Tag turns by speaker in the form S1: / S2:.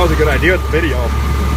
S1: that was a good idea with the video.